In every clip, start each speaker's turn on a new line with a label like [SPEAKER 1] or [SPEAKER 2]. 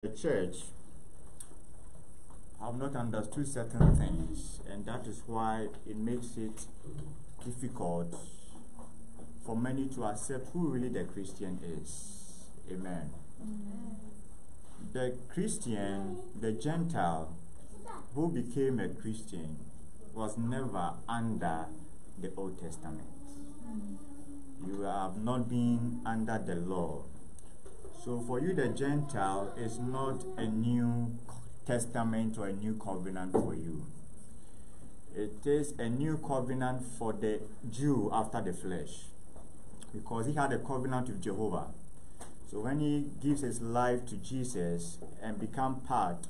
[SPEAKER 1] the church have not understood certain things, and that is why it makes it difficult for many to accept who really the Christian is. Amen. Amen. The Christian, the Gentile who became a Christian, was never under the Old Testament. You have not been under the law. So for you, the Gentile is not a new testament or a new covenant for you. It is a new covenant for the Jew after the flesh. Because he had a covenant with Jehovah. So when he gives his life to Jesus and become part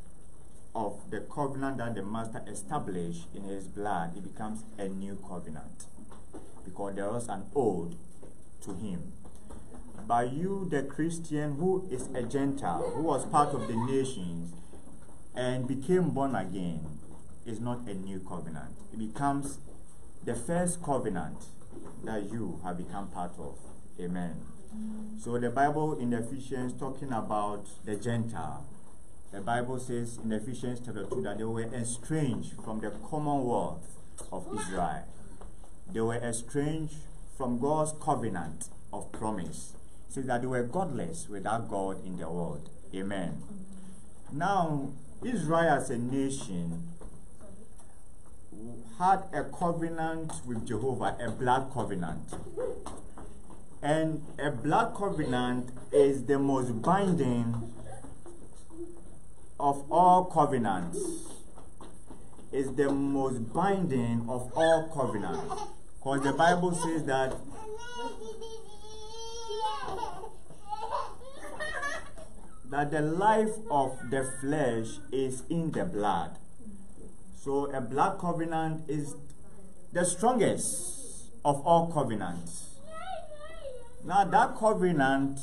[SPEAKER 1] of the covenant that the master established in his blood, it becomes a new covenant. Because there was an old to him by you, the Christian who is a Gentile, who was part of the nations and became born again, is not a new covenant. It becomes the first covenant that you have become part of. Amen. So the Bible in Ephesians talking about the Gentile, the Bible says in Ephesians chapter 2 that they were estranged from the commonwealth of Israel. They were estranged from God's covenant of promise says that they were godless without God in the world. Amen. Now, Israel as a nation had a covenant with Jehovah, a blood covenant. And a blood covenant is the most binding of all covenants. Is the most binding of all covenants. Because the Bible says that that the life of the flesh is in the blood. So a blood covenant is the strongest of all covenants. Now that covenant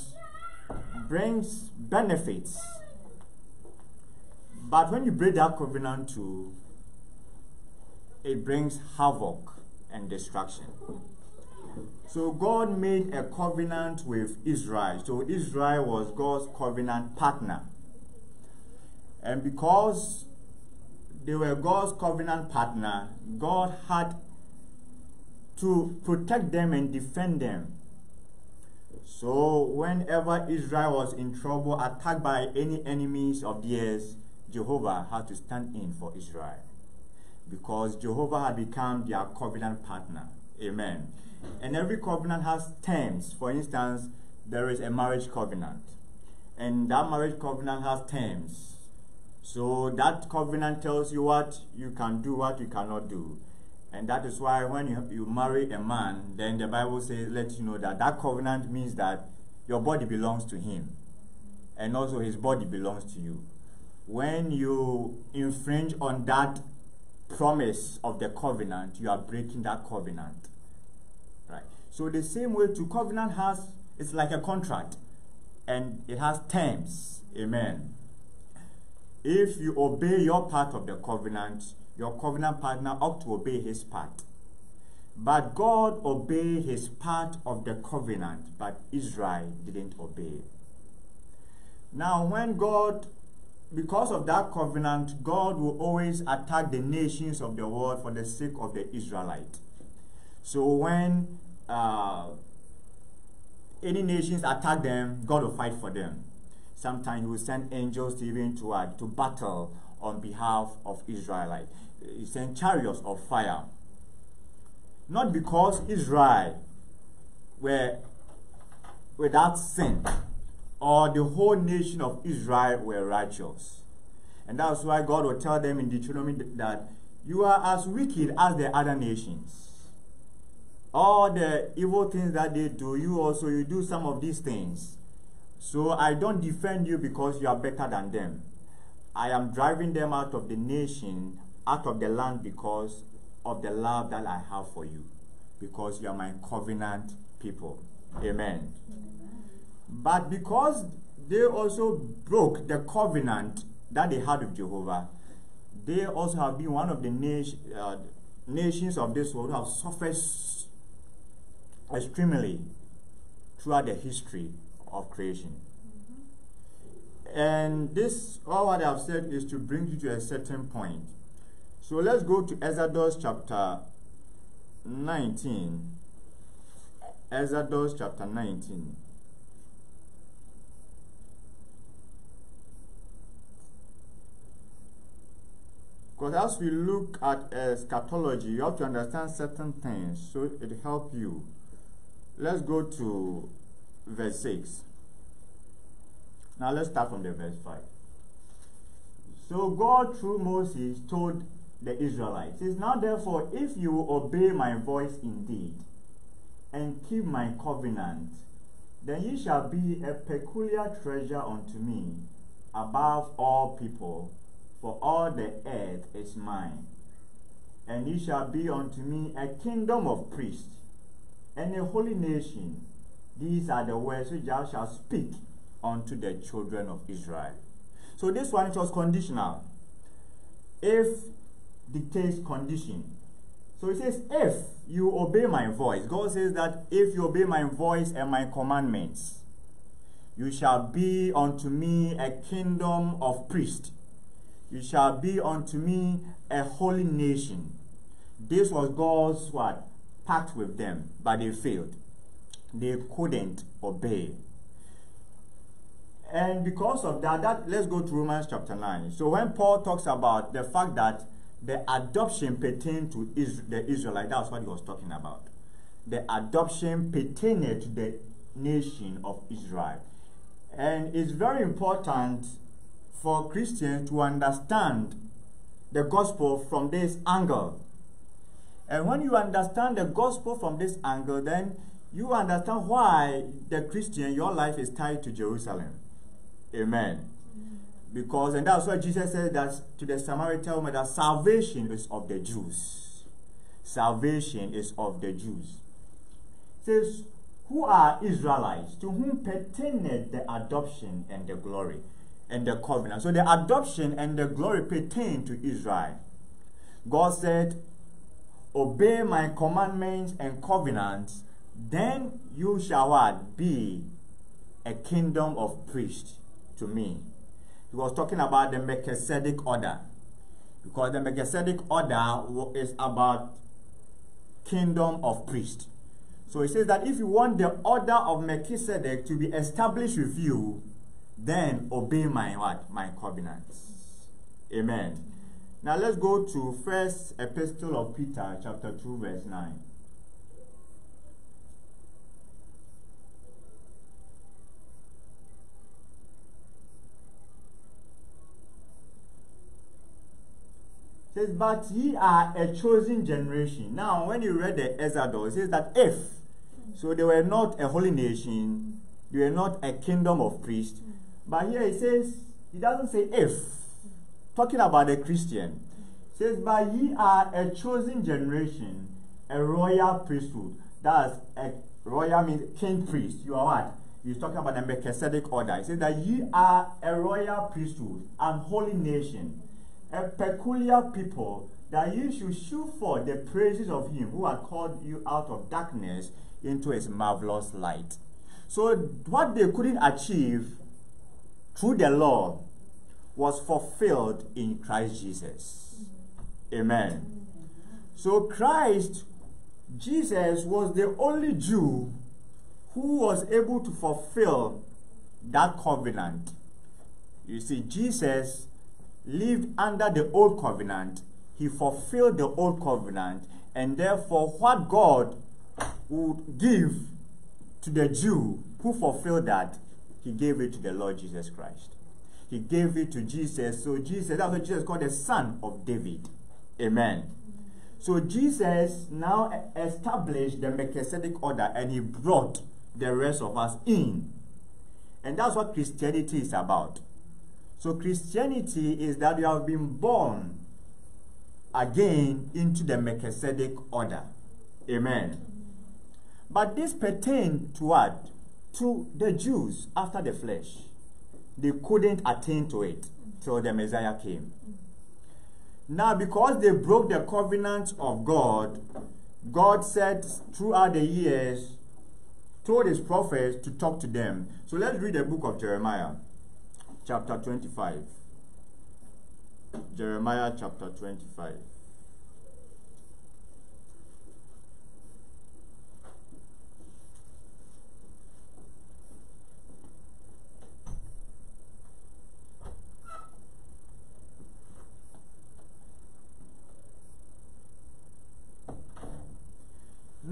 [SPEAKER 1] brings benefits. But when you break that covenant too, it brings havoc and destruction. So God made a covenant with Israel. So Israel was God's covenant partner. And because they were God's covenant partner, God had to protect them and defend them. So whenever Israel was in trouble, attacked by any enemies of theirs, Jehovah had to stand in for Israel. Because Jehovah had become their covenant partner. Amen. And every covenant has terms. For instance, there is a marriage covenant. And that marriage covenant has terms. So that covenant tells you what you can do, what you cannot do. And that is why when you, you marry a man, then the Bible says, let you know that that covenant means that your body belongs to him. And also his body belongs to you. When you infringe on that promise of the covenant, you are breaking that covenant. Right? So the same way to covenant has, it's like a contract and it has terms. Amen. If you obey your part of the covenant, your covenant partner ought to obey his part. But God obeyed his part of the covenant, but Israel didn't obey. Now, when God, because of that covenant, God will always attack the nations of the world for the sake of the Israelite. So when uh, any nations attack them, God will fight for them. Sometimes He will send angels even to uh, to battle on behalf of Israelite. He sent chariots of fire. Not because Israel were without sin, or the whole nation of Israel were righteous. And that's why God will tell them in Deuteronomy that you are as wicked as the other nations all the evil things that they do, you also you do some of these things. So I don't defend you because you are better than them. I am driving them out of the nation, out of the land because of the love that I have for you. Because you are my covenant people. Amen. But because they also broke the covenant that they had with Jehovah, they also have been one of the nation, uh, nations of this world who have suffered extremely throughout the history of creation. And this, all what I've said, is to bring you to a certain point. So let's go to Exodus chapter 19. Exodus chapter 19. Because as we look at uh, eschatology, you have to understand certain things so it help you. Let's go to verse 6. Now let's start from the verse 5. So God through Moses told the Israelites, Now therefore, if you obey my voice indeed, and keep my covenant, then ye shall be a peculiar treasure unto me above all people for all the earth is mine. And ye shall be unto me a kingdom of priests and a holy nation. These are the words which thou shalt speak unto the children of Israel. So this one it was conditional. If dictates condition. So it says, if you obey my voice, God says that if you obey my voice and my commandments, you shall be unto me a kingdom of priests you shall be unto me a holy nation. This was God's what? Pact with them, but they failed. They couldn't obey. And because of that, that let's go to Romans chapter 9. So when Paul talks about the fact that the adoption pertained to Israel, the Israelite, that's what he was talking about. The adoption pertained to the nation of Israel. And it's very important for Christians to understand the gospel from this angle. And when you understand the gospel from this angle, then you understand why the Christian, your life is tied to Jerusalem. Amen. Because, and that's why Jesus said that to the Samaritan woman that salvation is of the Jews. Salvation is of the Jews. It says, who are Israelites to whom pertained the adoption and the glory? And the covenant. So the adoption and the glory pertain to Israel. God said, Obey my commandments and covenants, then you shall what? Be a kingdom of priests to me. He was talking about the Melchizedek order. Because the Melchizedek order is about kingdom of priests. So he says that if you want the order of Melchizedek to be established with you, then obey my what? My covenants. Amen. Now let's go to first epistle of Peter, chapter 2, verse 9. says, But ye are a chosen generation. Now, when you read the Exodus, it says that if, so they were not a holy nation, they were not a kingdom of priests, but here it says, he doesn't say if. Talking about a Christian. It says, But ye are a chosen generation, a royal priesthood. That's a royal means king priest. You are what? He's talking about the Melchizedek order. He says that ye are a royal priesthood and holy nation, a peculiar people, that ye should shew forth the praises of him who had called you out of darkness into his marvelous light. So what they couldn't achieve through the law was fulfilled in Christ Jesus. Amen. So Christ, Jesus, was the only Jew who was able to fulfill that covenant. You see, Jesus lived under the old covenant, he fulfilled the old covenant, and therefore, what God would give to the Jew who fulfilled that he gave it to the Lord Jesus Christ. He gave it to Jesus. So Jesus, that's what Jesus called the son of David. Amen. So Jesus now established the Melchizedek order and he brought the rest of us in. And that's what Christianity is about. So Christianity is that you have been born again into the Melchizedek order. Amen. But this pertains to what? To the Jews after the flesh. They couldn't attain to it till the Messiah came. Now, because they broke the covenant of God, God said throughout the years, told his prophets to talk to them. So let's read the book of Jeremiah. chapter 25. Jeremiah chapter 25.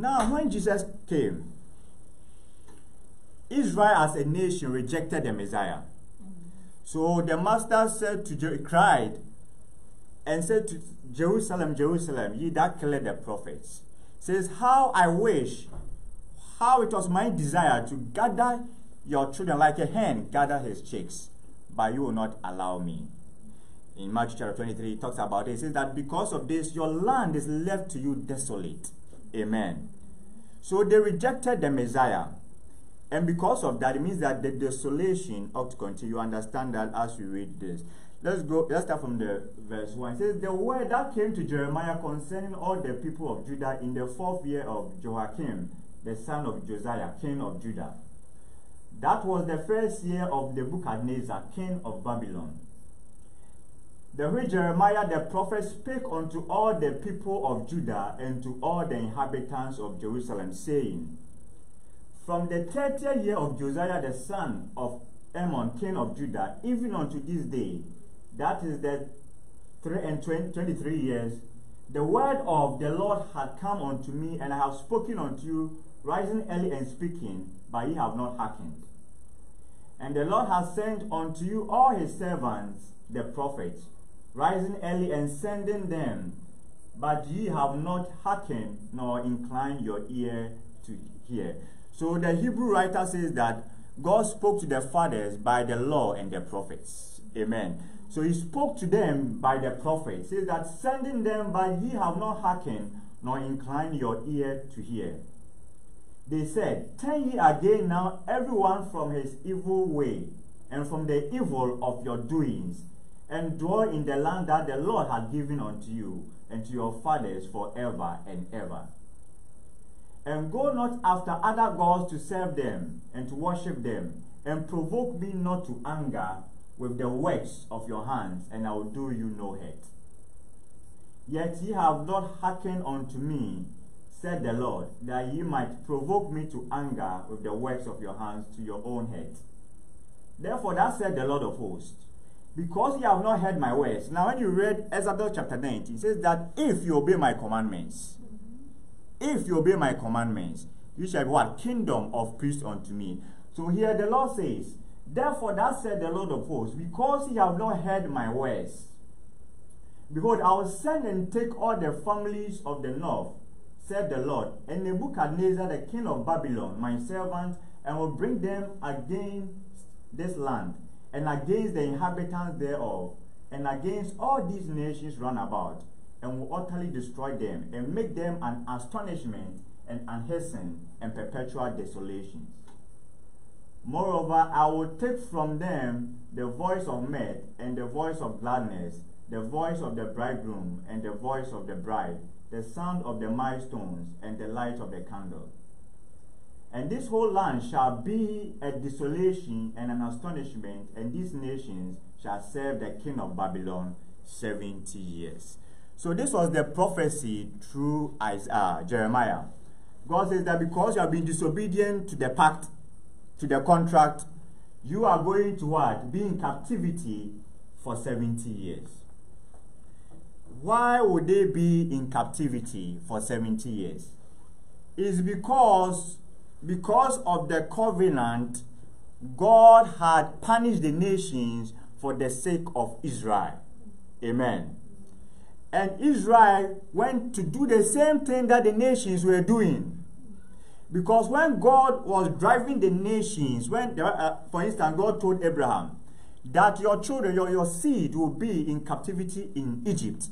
[SPEAKER 1] Now, when Jesus came, Israel as a nation rejected the Messiah. So the master said to cried and said to Jerusalem, Jerusalem, ye that killed the prophets. Says, How I wish, how it was my desire to gather your children like a hen gather his chicks, but you will not allow me. In Matthew chapter 23, he talks about it. He says that because of this, your land is left to you desolate. Amen. So they rejected the Messiah. And because of that, it means that the desolation ought to continue. You understand that as we read this. Let's go, let's start from the verse 1. It says, The word that came to Jeremiah concerning all the people of Judah in the fourth year of Joachim, the son of Josiah, king of Judah. That was the first year of Nebuchadnezzar, king of Babylon. The which Jeremiah the prophet spake unto all the people of Judah and to all the inhabitants of Jerusalem, saying, From the thirtieth year of Josiah the son of Amon, king of Judah, even unto this day, that is the three and twenty-three years, the word of the Lord had come unto me, and I have spoken unto you, rising early and speaking, but ye have not hearkened. And the Lord has sent unto you all his servants, the prophets, rising early and sending them, but ye have not hearkened nor inclined your ear to hear. So the Hebrew writer says that God spoke to the fathers by the law and the prophets. Amen. So he spoke to them by the prophets. He says that sending them, but ye have not hearkened nor inclined your ear to hear. They said, Turn ye again now everyone from his evil way and from the evil of your doings and dwell in the land that the Lord had given unto you and to your fathers forever and ever. And go not after other gods to serve them and to worship them, and provoke me not to anger with the works of your hands, and I will do you no hurt. Yet ye have not hearkened unto me, said the Lord, that ye might provoke me to anger with the works of your hands to your own hurt. Therefore, that said the Lord of hosts, because you have not heard my words. Now, when you read Exodus chapter 19, it says that if you obey my commandments, if you obey my commandments, you shall be what? Kingdom of priests unto me. So here the Lord says, Therefore, that said the Lord of hosts, because ye have not heard my words, behold, I will send and take all the families of the north, said the Lord, and Nebuchadnezzar, the king of Babylon, my servant, and will bring them against this land and against the inhabitants thereof, and against all these nations round about, and will utterly destroy them, and make them an astonishment, and an hasten, and perpetual desolations. Moreover, I will take from them the voice of mirth, and the voice of gladness, the voice of the bridegroom, and the voice of the bride, the sound of the milestones, and the light of the candle. And this whole land shall be a desolation and an astonishment, and these nations shall serve the king of Babylon 70 years. So this was the prophecy through Isaiah, uh, Jeremiah. God says that because you have been disobedient to the pact, to the contract, you are going to what? Be in captivity for 70 years. Why would they be in captivity for 70 years? It's because because of the covenant, God had punished the nations for the sake of Israel. Amen. And Israel went to do the same thing that the nations were doing. Because when God was driving the nations, when, uh, for instance, God told Abraham that your children, your, your seed will be in captivity in Egypt.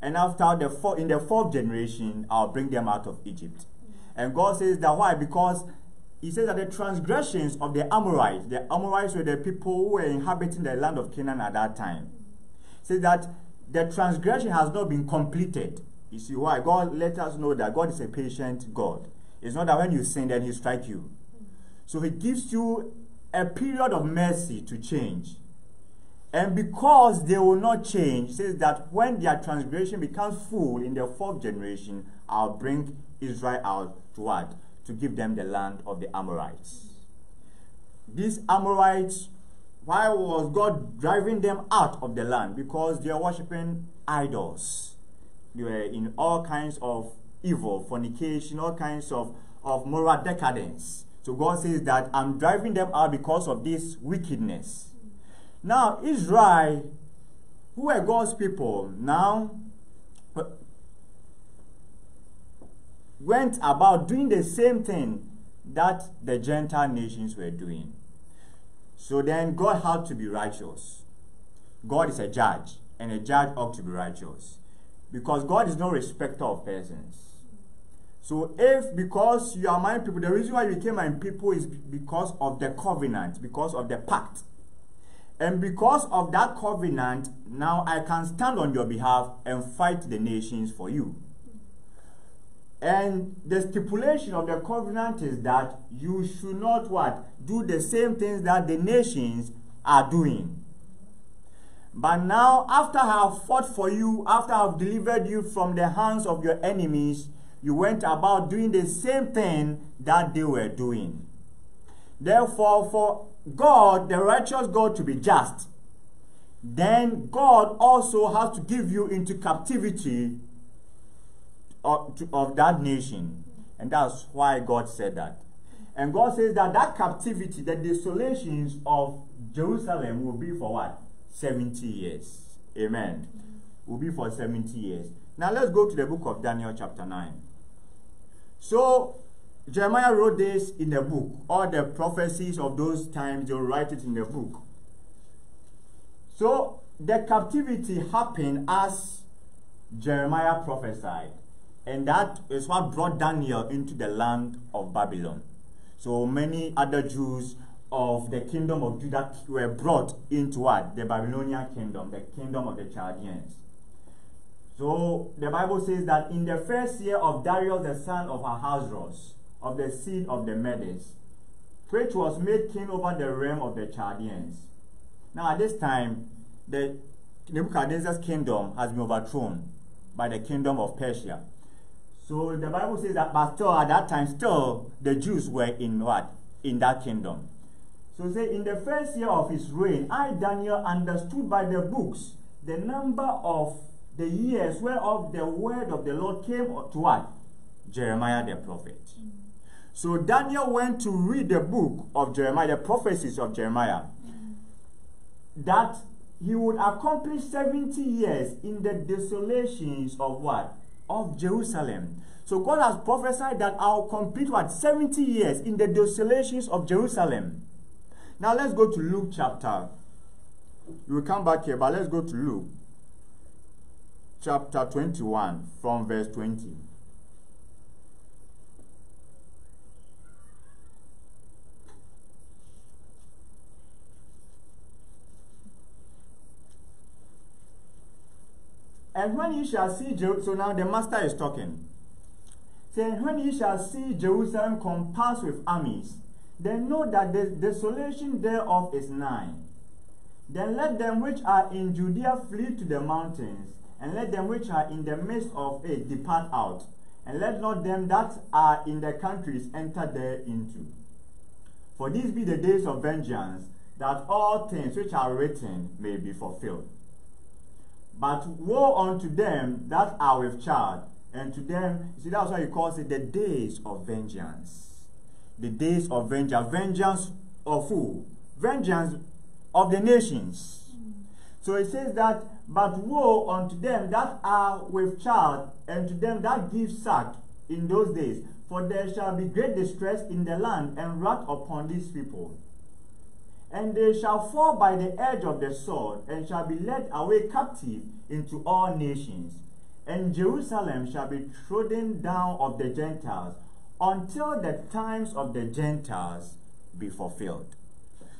[SPEAKER 1] And after the four, in the fourth generation, I'll bring them out of Egypt. And God says that why? Because he says that the transgressions of the Amorites, the Amorites were the people who were inhabiting the land of Canaan at that time. Says that the transgression has not been completed. You see why? God let us know that God is a patient God. It's not that when you sin, then He strike you. So He gives you a period of mercy to change. And because they will not change, says that when their transgression becomes full in the fourth generation, I'll bring Israel out to what? To give them the land of the Amorites. These Amorites, why was God driving them out of the land? Because they are worshipping idols. They were in all kinds of evil, fornication, all kinds of, of moral decadence. So God says that I'm driving them out because of this wickedness. Now, Israel, who are God's people, now went about doing the same thing that the Gentile nations were doing. So then God had to be righteous. God is a judge, and a judge ought to be righteous. Because God is no respecter of persons. So if because you are my people, the reason why you became my people is because of the covenant, because of the pact. And because of that covenant, now I can stand on your behalf and fight the nations for you. And the stipulation of the covenant is that you should not what? Do the same things that the nations are doing. But now, after I have fought for you, after I have delivered you from the hands of your enemies, you went about doing the same thing that they were doing. Therefore, for God, the righteous God, to be just, then God also has to give you into captivity of, to, of that nation. And that's why God said that. And God says that that captivity, the desolations of Jerusalem will be for what? 70 years. Amen. Will be for 70 years. Now let's go to the book of Daniel, chapter 9. So, Jeremiah wrote this in the book. All the prophecies of those times, they'll write it in the book. So, the captivity happened as Jeremiah prophesied. And that is what brought Daniel into the land of Babylon. So many other Jews of the kingdom of Judah were brought into what? The Babylonian kingdom, the kingdom of the Chaldeans. So the Bible says that in the first year of Darius the son of Ahasuerus, of the seed of the Medes, which was made king over the realm of the Chaldeans. Now at this time, the Nebuchadnezzar's kingdom has been overthrown by the kingdom of Persia. So the Bible says that, but still at that time, still the Jews were in what? In that kingdom. So say, in the first year of his reign, I, Daniel, understood by the books the number of the years whereof the word of the Lord came to what? Jeremiah the prophet. So Daniel went to read the book of Jeremiah, the prophecies of Jeremiah, that he would accomplish 70 years in the desolations of what? Of Jerusalem. So God has prophesied that I'll complete what 70 years in the desolations of Jerusalem. Now let's go to Luke chapter. We will come back here, but let's go to Luke chapter 21 from verse 20. And when ye shall see Jerusalem, so now the master is talking. Saying, when ye shall see Jerusalem compassed with armies, then know that the desolation thereof is nigh. Then let them which are in Judea flee to the mountains, and let them which are in the midst of it depart out, and let not them that are in the countries enter thereinto. For these be the days of vengeance, that all things which are written may be fulfilled. But woe unto them that are with child, and to them, see, that's why he calls it the days of vengeance. The days of vengeance. Vengeance of who? Vengeance of the nations. So it says that, but woe unto them that are with child, and to them that give suck in those days. For there shall be great distress in the land, and wrath upon these people and they shall fall by the edge of the sword, and shall be led away captive into all nations. And Jerusalem shall be trodden down of the Gentiles, until the times of the Gentiles be fulfilled.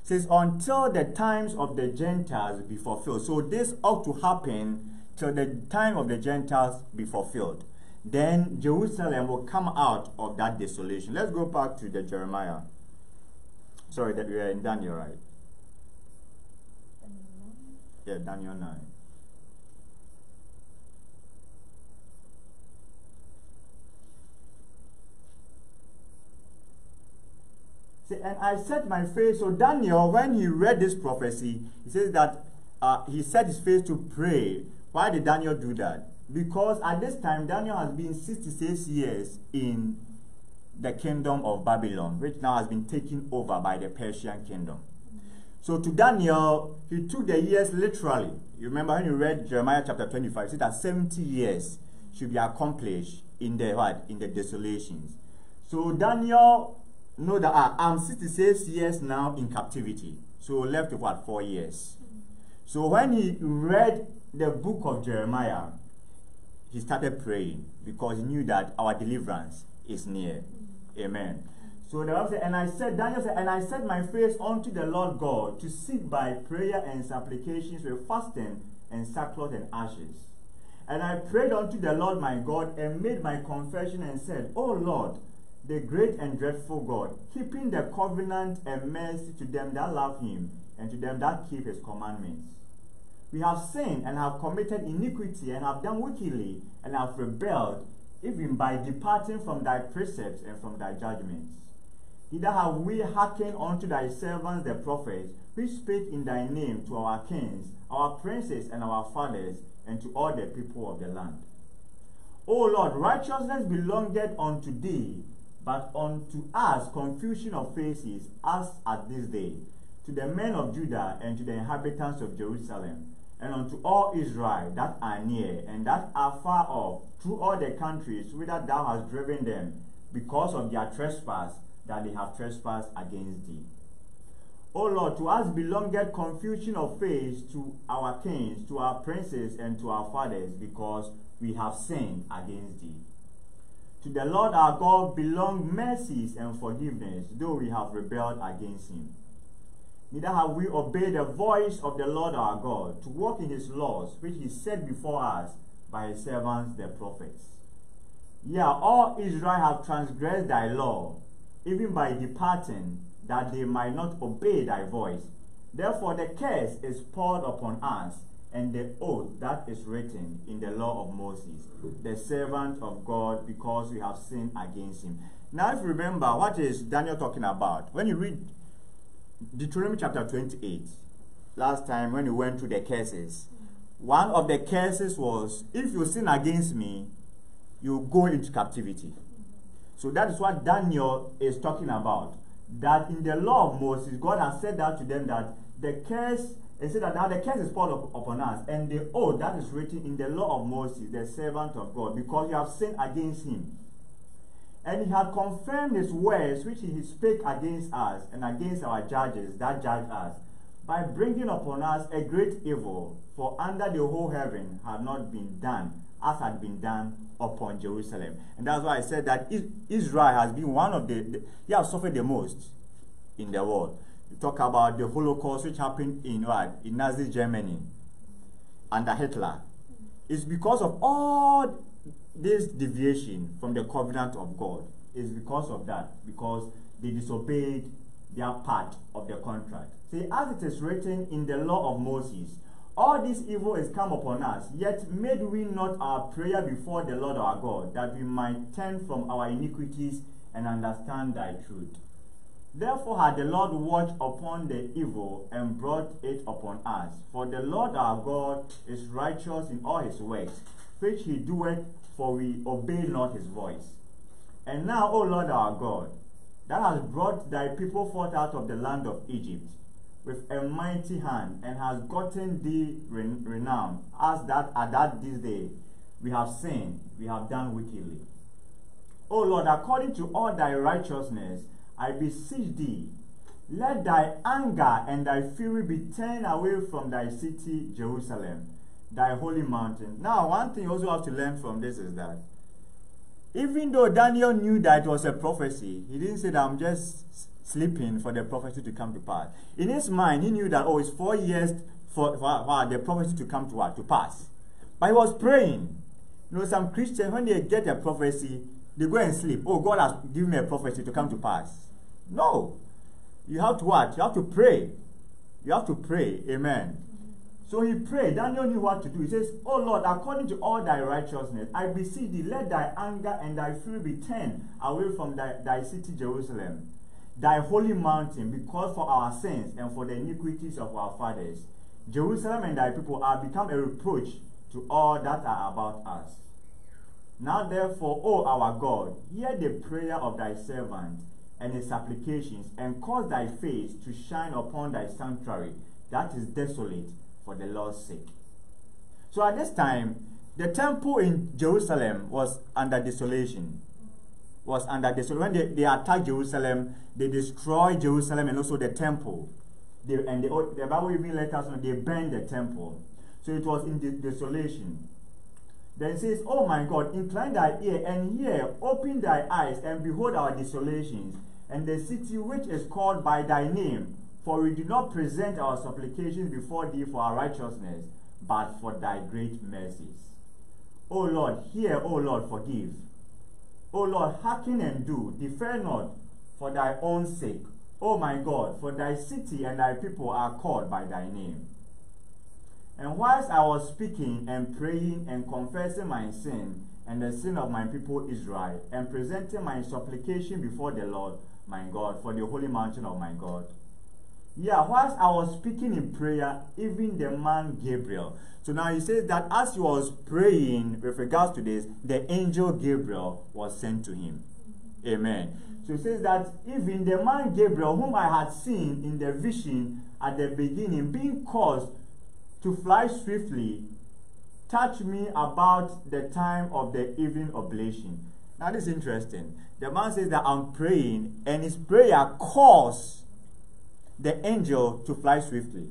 [SPEAKER 1] Says, until the times of the Gentiles be fulfilled. So this ought to happen till the time of the Gentiles be fulfilled. Then Jerusalem will come out of that desolation. Let's go back to the Jeremiah. Sorry, that we are in Daniel, right? Yeah, Daniel 9. See, and I set my face. So Daniel, when he read this prophecy, he says that uh, he set his face to pray. Why did Daniel do that? Because at this time, Daniel has been 66 years in the kingdom of Babylon, which now has been taken over by the Persian kingdom. So to Daniel, he took the years literally. You remember when you read Jeremiah chapter 25, it said that 70 years should be accomplished in the what? In the desolations. So Daniel know that ah, I'm 66 years now in captivity. So left what? Four years. So when he read the book of Jeremiah, he started praying because he knew that our deliverance is near. Amen. So the Bible said, and I said, Daniel said, and I set my face unto the Lord God to seek by prayer and supplications with fasting and sackcloth and ashes. And I prayed unto the Lord my God and made my confession and said, O Lord, the great and dreadful God, keeping the covenant and mercy to them that love him and to them that keep his commandments. We have sinned and have committed iniquity and have done wickedly and have rebelled, even by departing from thy precepts and from thy judgments. Neither have we hearkened unto thy servants the prophets, which spake in thy name to our kings, our princes, and our fathers, and to all the people of the land. O Lord, righteousness belongeth unto thee, but unto us confusion of faces, as at this day, to the men of Judah and to the inhabitants of Jerusalem, and unto all Israel that are near and that are far off, through all the countries whither thou hast driven them, because of their trespass that they have trespassed against thee. O Lord, to us belongeth confusion of face to our kings, to our princes, and to our fathers, because we have sinned against thee. To the Lord our God belong mercies and forgiveness, though we have rebelled against him. Neither have we obeyed the voice of the Lord our God to walk in his laws, which he set before us by his servants the prophets. Yea, all Israel have transgressed thy law, even by departing, that they might not obey thy voice. Therefore the curse is poured upon us, and the oath that is written in the law of Moses, the servant of God, because we have sinned against him. Now, if you remember, what is Daniel talking about? When you read Deuteronomy chapter 28, last time when we went through the curses, one of the curses was if you sin against me, you go into captivity. So that is what Daniel is talking about. That in the law of Moses, God has said that to them that the curse he said that now the curse is poured up upon us, and the oath that is written in the law of Moses, the servant of God, because you have sinned against him. And he had confirmed his words which he spake against us and against our judges that judge us, by bringing upon us a great evil, for under the whole heaven had not been done as had been done upon Jerusalem. And that's why I said that Israel has been one of the, the he has suffered the most in the world You talk about the Holocaust which happened in what? In Nazi Germany under Hitler. It's because of all this deviation from the covenant of God. It's because of that, because they disobeyed their part of the contract. See, as it is written in the law of Moses, all this evil is come upon us, yet made we not our prayer before the Lord our God, that we might turn from our iniquities and understand thy truth. Therefore had the Lord watched upon the evil and brought it upon us. For the Lord our God is righteous in all his works, which he doeth, for we obey not his voice. And now, O Lord our God, that has brought thy people forth out of the land of Egypt with a mighty hand, and has gotten thee renown, as that at that this day we have sinned, we have done wickedly. O Lord, according to all thy righteousness, I beseech thee, let thy anger and thy fury be turned away from thy city, Jerusalem, thy holy mountain. Now, one thing you also have to learn from this is that even though Daniel knew that it was a prophecy, he didn't say that I'm just sleeping for the prophecy to come to pass. In his mind, he knew that, oh, it's four years for, for, for the prophecy to come to what? To pass. But he was praying. You know, some Christians, when they get a prophecy, they go and sleep. Oh, God has given me a prophecy to come to pass. No. You have to what? You have to pray. You have to pray. Amen. So he prayed. Daniel knew what to do. He says, Oh Lord, according to all thy righteousness, I beseech thee, let thy anger and thy fury be turned away from thy, thy city Jerusalem, thy holy mountain, because for our sins and for the iniquities of our fathers, Jerusalem and thy people are become a reproach to all that are about us. Now therefore, O our God, hear the prayer of thy servant and his supplications, and cause thy face to shine upon thy sanctuary that is desolate for the Lord's sake. So at this time, the temple in Jerusalem was under desolation. Was under desolation. When they, they attacked Jerusalem, they destroyed Jerusalem and also the temple. They, and the, the Bible even let us know they burned the temple. So it was in de- desolation. Then says, Oh my God, incline thy ear and hear, open thy eyes and behold our desolations, and the city which is called by thy name. For we do not present our supplications before thee for our righteousness, but for thy great mercies. O Lord, hear, O Lord, forgive. O Lord, hearken and do, defer not for thy own sake. O my God, for thy city and thy people are called by thy name. And whilst I was speaking and praying and confessing my sin and the sin of my people Israel, and presenting my supplication before the Lord my God for the holy mountain of my God. Yeah, whilst I was speaking in prayer, even the man Gabriel. So now he says that as he was praying with regards to this, the angel Gabriel was sent to him. Amen. So he says that even the man Gabriel, whom I had seen in the vision at the beginning, being caused to fly swiftly, touched me about the time of the evening oblation. Now this is interesting. The man says that I'm praying, and his prayer caused the angel to fly swiftly.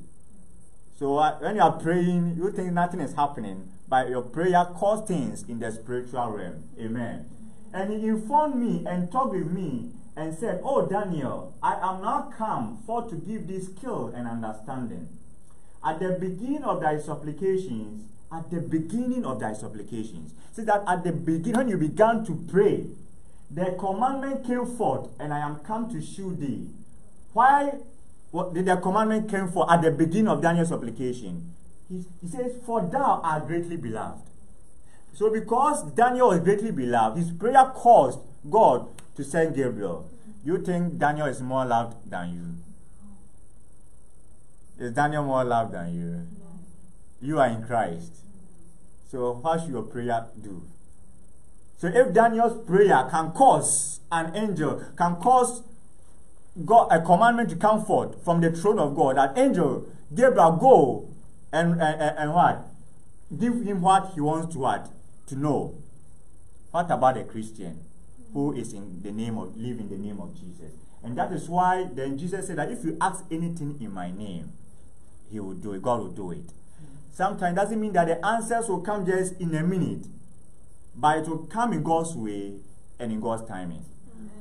[SPEAKER 1] So uh, when you are praying, you think nothing is happening, but your prayer caused things in the spiritual realm. Amen. And he informed me and talked with me and said, Oh Daniel, I am now come for to give thee skill and understanding. At the beginning of thy supplications, at the beginning of thy supplications, see that at the beginning, when you began to pray, the commandment came forth, and I am come to shew thee. Why what, the commandment came for at the beginning of Daniel's supplication? He, he says, For thou art greatly beloved. So, because Daniel was greatly beloved, his prayer caused God to send Gabriel. You think Daniel is more loved than you? Is Daniel more loved than you? You are in Christ. So, what should your prayer do? So, if Daniel's prayer can cause an angel, can cause God, a commandment to come forth from the throne of God, that angel, Gabriel, go and, and, and what? Give him what he wants to what? To know. What about a Christian who is in the name of, live in the name of Jesus? And that is why then Jesus said that if you ask anything in my name, he will do it. God will do it. Sometimes doesn't mean that the answers will come just in a minute, but it will come in God's way and in God's timing.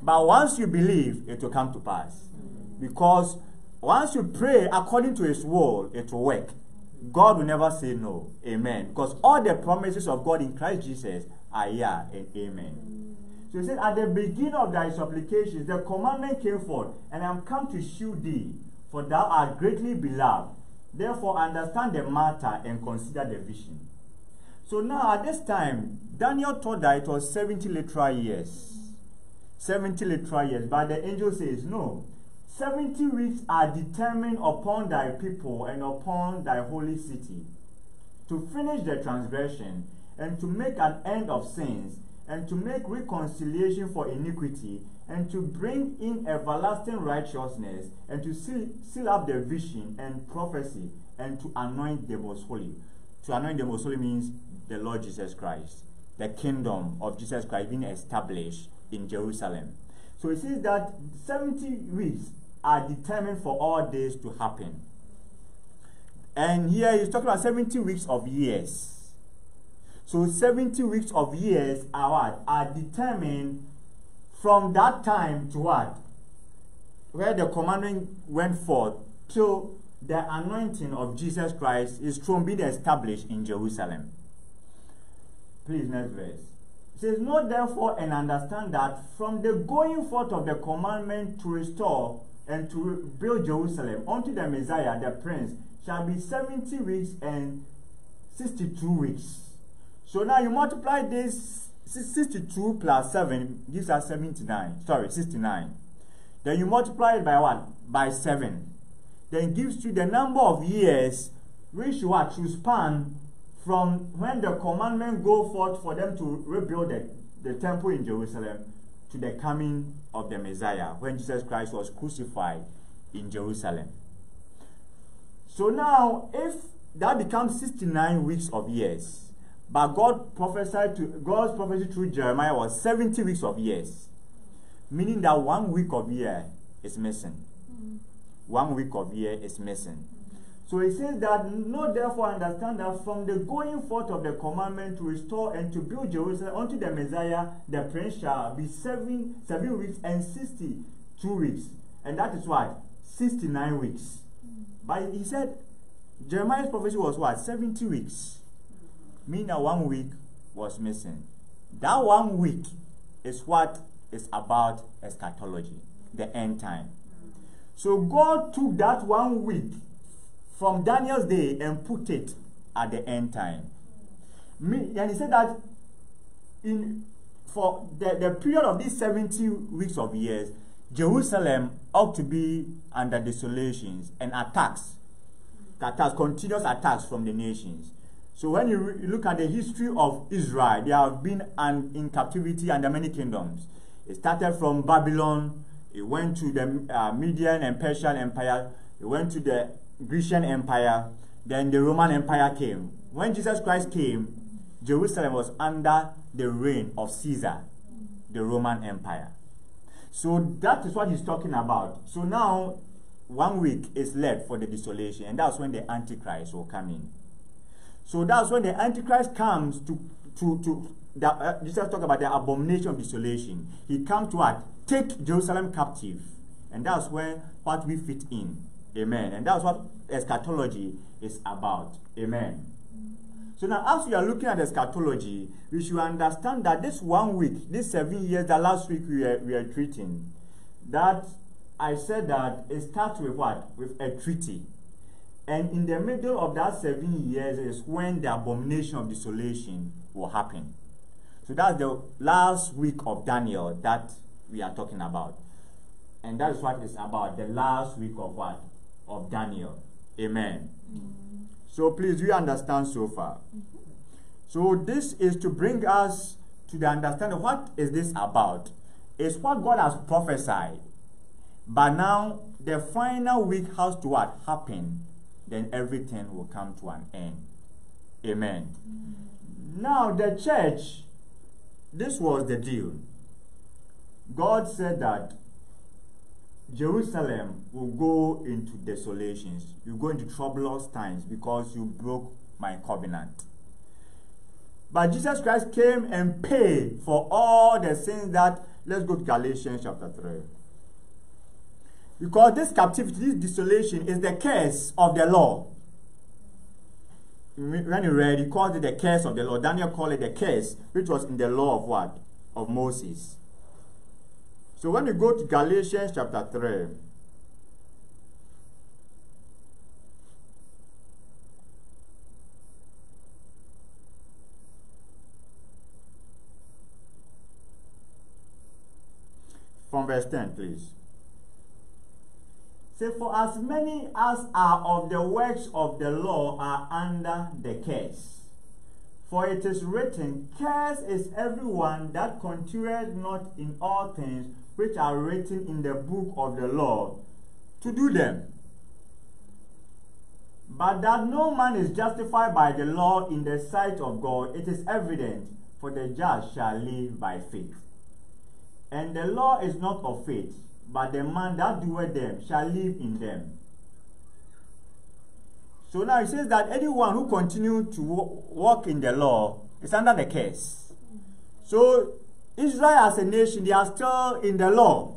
[SPEAKER 1] But once you believe, it will come to pass. Because once you pray according to His will, it will work. God will never say no. Amen. Because all the promises of God in Christ Jesus are yeah and amen. So he said, At the beginning of thy supplications, the commandment came forth, and I am come to shew thee, for thou art greatly beloved. Therefore, understand the matter and consider the vision. So now, at this time, Daniel thought that it was 70 literal years. 70 literal years. But the angel says, No. 70 weeks are determined upon thy people and upon thy holy city to finish the transgression and to make an end of sins and to make reconciliation for iniquity and to bring in everlasting righteousness and to seal, seal up the vision and prophecy and to anoint the most holy. To anoint the most holy means the Lord Jesus Christ, the kingdom of Jesus Christ being established in Jerusalem. So it says that 70 weeks are determined for all this to happen. And here he's talking about 70 weeks of years. So 70 weeks of years are what? Are determined from that time to what? Where the commandment went forth till the anointing of Jesus Christ is from being established in Jerusalem. Please, next verse says, Know therefore and understand that from the going forth of the commandment to restore and to build Jerusalem unto the Messiah, the Prince, shall be 70 weeks and 62 weeks. So now you multiply this 62 plus 7 gives us 79. Sorry, 69. Then you multiply it by what? By 7. Then gives you the number of years which what should span from when the commandment go forth for them to rebuild the, the temple in Jerusalem to the coming of the Messiah when Jesus Christ was crucified in Jerusalem. So now, if that becomes 69 weeks of years, but God prophesied to God's prophecy through Jeremiah was 70 weeks of years, meaning that one week of year is missing. Mm-hmm. One week of year is missing. So he says that, no, therefore, understand that from the going forth of the commandment to restore and to build Jerusalem unto the Messiah, the prince shall be seven, seven weeks and 62 weeks. And that is what? 69 weeks. But he said, Jeremiah's prophecy was what? 70 weeks. Meaning that one week was missing. That one week is what is about eschatology, the end time. So God took that one week from Daniel's day and put it at the end time. Me, and he said that in for the, the period of these 70 weeks of years, Jerusalem ought to be under desolations and attacks, attacks, continuous attacks from the nations. So when you, re- look at the history of Israel, they have been an, in captivity under many kingdoms. It started from Babylon, it went to the uh, Median and Persian Empire, it went to the Grecian Empire, then the Roman Empire came. When Jesus Christ came, Jerusalem was under the reign of Caesar, the Roman Empire. So that is what he's talking about. So now, one week is left for the desolation, and that's when the Antichrist will come in. So that's when the Antichrist comes to to to. The, uh, Jesus talk about the abomination of desolation. He comes to what? Take Jerusalem captive, and that's where what we fit in. Amen. And that's what eschatology is about. Amen. So now, as we are looking at eschatology, we should understand that this one week, this seven years that last week we are, we are treating, that I said that it starts with what? With a treaty. And in the middle of that seven years is when the abomination of desolation will happen. So that's the last week of Daniel that we are talking about. And that is what it's about. The last week of what? of Daniel. Amen. Mm-hmm. So please, you understand so far? So this is to bring us to the understanding what is this about? It's what God has prophesied. But now the final week has to what happen, then everything will come to an end. Amen. Now the church, this was the deal. God said that Jerusalem will go into desolations. You go into troublous times because you broke my covenant. But Jesus Christ came and paid for all the sins that. Let's go to Galatians chapter 3. Because this captivity, this desolation is the curse of the law. When you read, he called it the curse of the law. Daniel called it the curse, which was in the law of what? Of Moses. So when you go to Galatians chapter 3, from verse 10, please. Say, for as many as are of the works of the law are under the curse. For it is written, Cursed is everyone that continueth not in all things which are written in the book of the law to do them. But that no man is justified by the law in the sight of God, it is evident, for the just shall live by faith. And the law is not of faith, but the man that doeth them shall live in them. So now it says that anyone who continues to walk in the law is under the curse. So Israel as a nation, they are still in the law.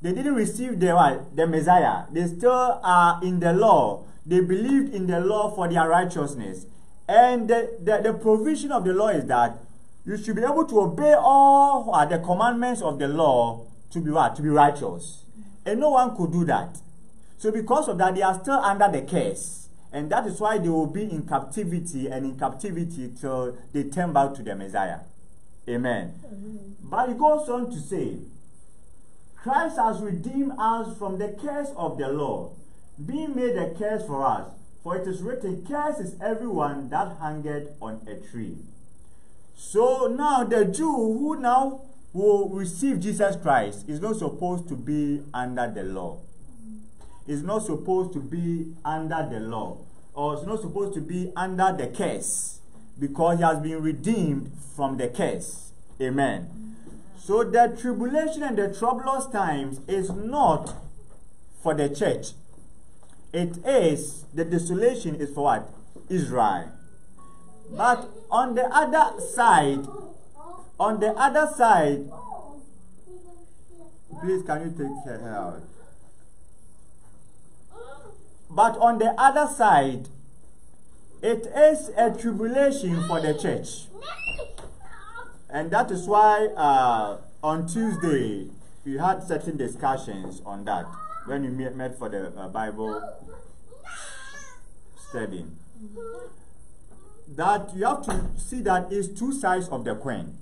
[SPEAKER 1] They didn't receive the, the Messiah. They still are in the law. They believed in the law for their righteousness. And the, the, the provision of the law is that you should be able to obey all uh, the commandments of the law to be what? To be righteous. And no one could do that. So, because of that, they are still under the curse. And that is why they will be in captivity and in captivity till they turn back to the Messiah. Amen. Amen. But he goes on to say, Christ has redeemed us from the curse of the law, being made a curse for us. For it is written, Curse is everyone that hangeth on a tree. So now the Jew who now will receive Jesus Christ is not supposed to be under the law. Is not supposed to be under the law. Or is not supposed to be under the curse. Because he has been redeemed from the curse. Amen. So the tribulation and the troublous times is not for the church. It is, the desolation is for what? Israel. But on the other side, on the other side, please can you take her out? But on the other side, it is a tribulation for the church. And that is why uh, on Tuesday we had certain discussions on that when we met for the uh, Bible study that you have to see that is two sides of the coin.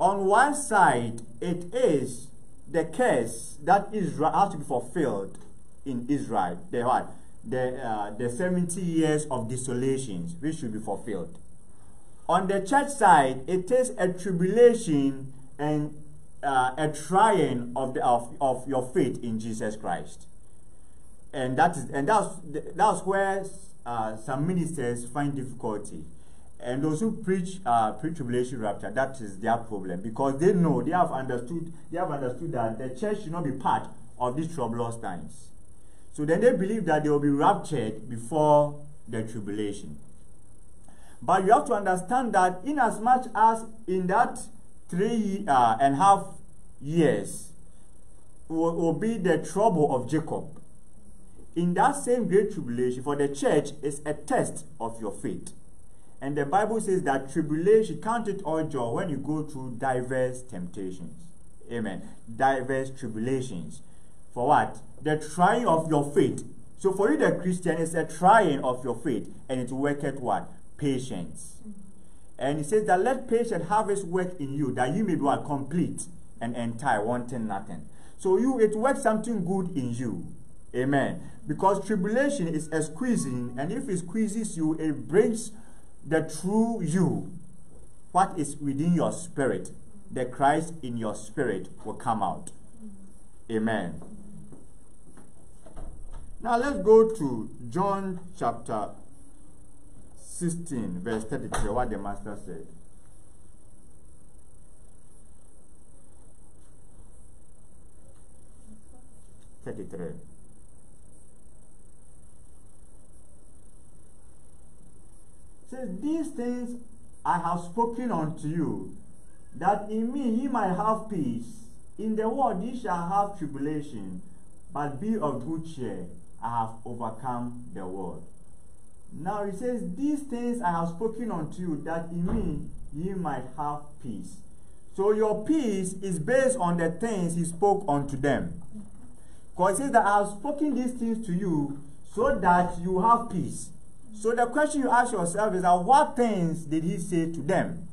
[SPEAKER 1] On one side, it is the curse that Israel has to be fulfilled in Israel. The what? The, uh, the 70 years of desolations which should be fulfilled. On the church side, it is a tribulation and uh, a trying of, the, of, of your faith in Jesus Christ. And that is and that's that's where uh, some ministers find difficulty. And those who preach uh, pre-tribulation rapture, that is their problem because they know they have understood they have understood that the church should not be part of these troublous times. So then they believe that they will be raptured before the tribulation. But you have to understand that in as much as in that three uh, and a half years will, will be the trouble of Jacob in that same great tribulation, for the church is a test of your faith. And the Bible says that tribulation, count it all joy when you go through diverse temptations. Amen. Diverse tribulations. For what? The trying of your faith. So for you, the Christian, is a trying of your faith. And it worketh what? Patience. And he says that let patience have its work in you, that you may be what? Complete and entire, wanting nothing. So you, it works something good in you. Amen. Because tribulation is a squeezing, and if it squeezes you, it brings the true you, what is within your spirit, the Christ in your spirit will come out. Amen. Now let's go to John chapter 16, verse 33, what the Master said. 33. says, These things I have spoken unto you, that in me ye might have peace. In the world ye shall have tribulation, but be of good cheer. I have overcome the world. Now he says, These things I have spoken unto you, that in me ye might have peace. So your peace is based on the things he spoke unto them. Because he says that I have spoken these things to you so that you have peace. So the question you ask yourself is that what things did he say to them?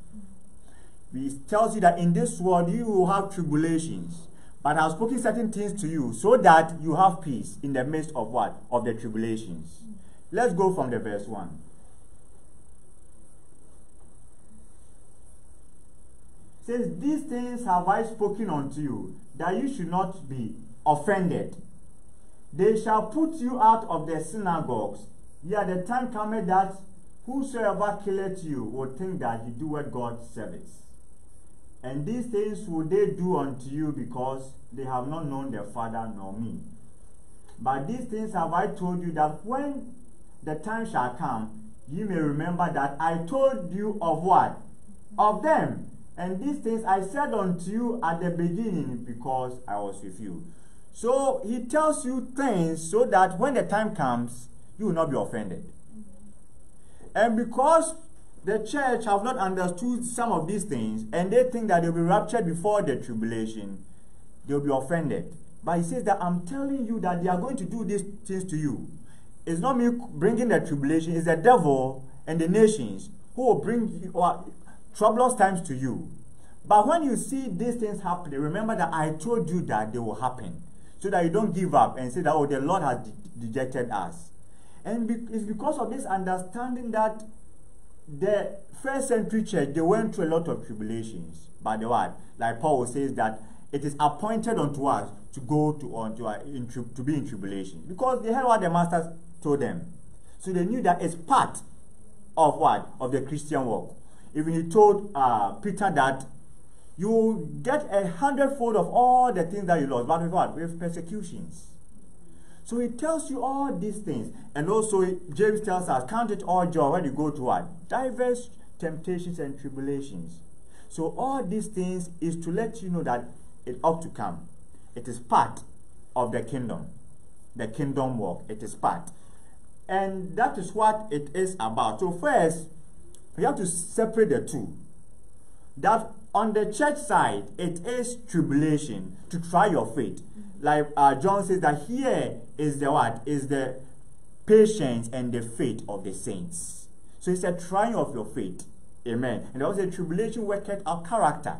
[SPEAKER 1] He tells you that in this world you will have tribulations, but I have spoken certain things to you so that you have peace in the midst of what? Of the tribulations. Let's go from the verse 1. It says, These things have I spoken unto you, that you should not be offended. They shall put you out of the synagogues. Yeah, the time cometh that whosoever killeth you will think that he doeth God's service. And these things will they do unto you because they have not known their Father nor me. But these things have I told you that when the time shall come, you may remember that I told you of what? Of them. And these things I said unto you at the beginning because I was with you. So he tells you things so that when the time comes, you will not be offended. And because the church have not understood some of these things and they think that they'll be raptured before the tribulation, they'll be offended. But he says that I'm telling you that they are going to do these things to you. It's not me bringing the tribulation, it's the devil and the nations who will bring uh, troublous times to you. But when you see these things happening, remember that I told you that they will happen. So that you don't give up and say that, oh, the Lord has de- dejected us. And be- it's because of this understanding that the first century church, they went through a lot of tribulations. by the what? Like Paul says that it is appointed unto us to go to unto uh, in, to be in tribulation because they heard what the master told them, so they knew that it's part of what of the Christian walk. Even he told uh, Peter that you get a hundredfold of all the things that you lost, but with what? With persecutions. So he tells you all these things. And also, James tells us, count it all joy when you go to what? Diverse temptations and tribulations. So all these things is to let you know that it ought to come. It is part of the kingdom. The kingdom work. It is part. And that is what it is about. So first, we have to separate the two. That on the church side, it is tribulation to try your faith. Like uh, John says that here is the what? Is the patience and the faith of the saints. So it's a trying of your faith. Amen. And also tribulation worketh our character.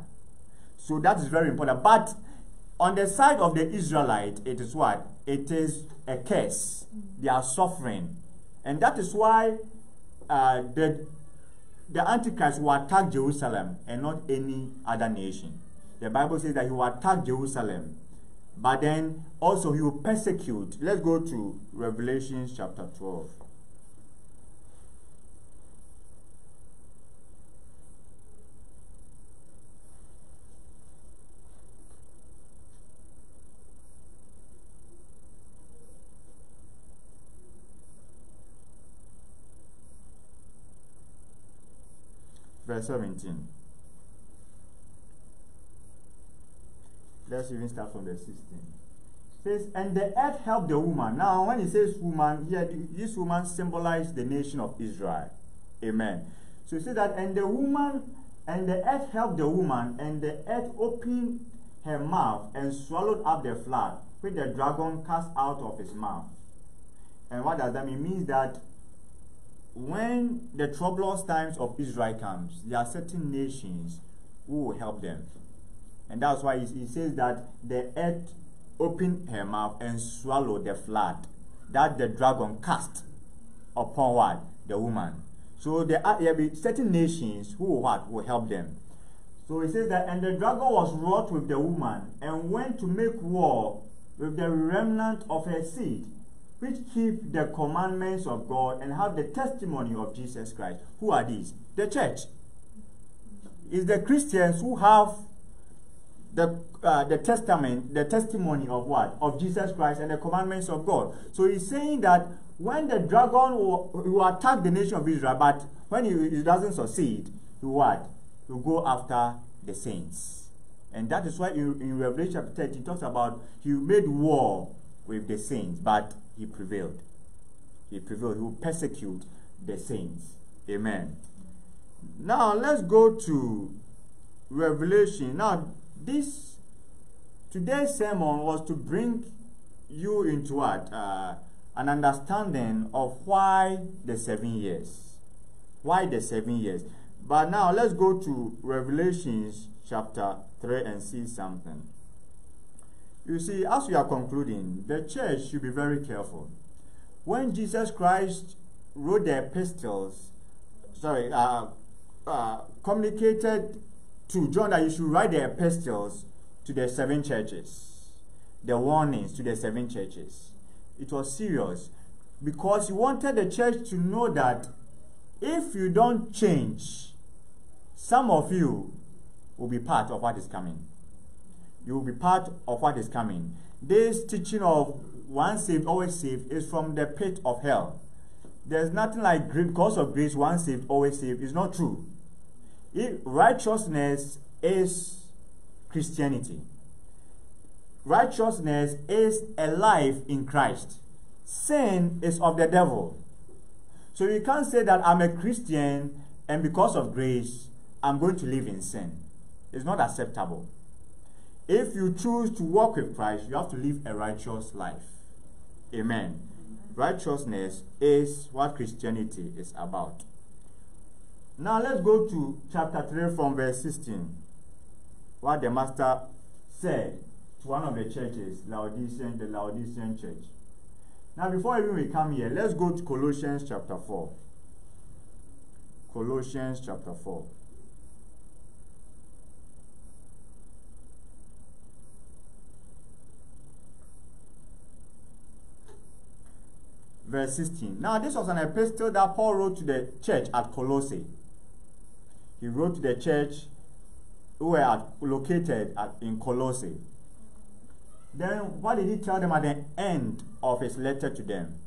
[SPEAKER 1] So that is very important. But on the side of the Israelite, it is what? It is a curse. They are suffering. And that is why uh, the, the Antichrist will attack Jerusalem and not any other nation. The Bible says that he will attack Jerusalem. But then also he will persecute. Let's go to Revelation chapter 12. verse 17. Let's even start from the 16. It says, and the earth helped the woman. Now, when he says woman, here this woman symbolizes the nation of Israel. Amen. So he says that, and the woman, and the earth helped the woman, and the earth opened her mouth and swallowed up the flood, which the dragon cast out of his mouth. And what does that mean? It means that when the troublous times of Israel comes, there are certain nations who will help them. And that's why he, says that the earth opened her mouth and swallowed the flood that the dragon cast upon what? The woman. So there, are, there be certain nations who what? Will help them. So he says that, and the dragon was wroth with the woman and went to make war with the remnant of her seed which keep the commandments of God and have the testimony of Jesus Christ. Who are these? The church. Is the Christians who have the uh, the testament, the testimony of what? Of Jesus Christ and the commandments of God. So he's saying that when the dragon will, will attack the nation of Israel, but when he, he doesn't succeed, he what? He go after the saints. And that is why in, in Revelation chapter 30, he talks about he made war with the saints, but he prevailed. He prevailed. He will persecute the saints. Amen. Now let's go to Revelation. Now, this today's sermon was to bring you into what? Uh, an understanding of why the seven years. Why the seven years? But now let's go to Revelations chapter 3 and see something. You see, as we are concluding, the church should be very careful. When Jesus Christ wrote the epistles, sorry, uh, uh, communicated to John that you should write the epistles to the seven churches, the warnings to the seven churches. It was serious because he wanted the church to know that if you don't change, some of you will be part of what is coming you will be part of what is coming. This teaching of once saved, always saved is from the pit of hell. There's nothing like grief because of grace, once saved, always saved. It's not true. It, righteousness is Christianity. Righteousness is a life in Christ. Sin is of the devil. So you can't say that I'm a Christian and because of grace, I'm going to live in sin. It's not acceptable. if you choose to walk with Christ, you have to live a righteous life. Amen. Righteousness is what Christianity is about. Now let's go to chapter 3 from verse 16. What the master said to one of the churches, Laodicean, the Laodicean church. Now, before even we come here, let's go to Colossians chapter 4. Colossians chapter 4. Verse 16. Now, this was an epistle that Paul wrote to the church at Colossae. He wrote to the church who were at, located at, in Colossae. Then what did he tell them at the end of his letter to them?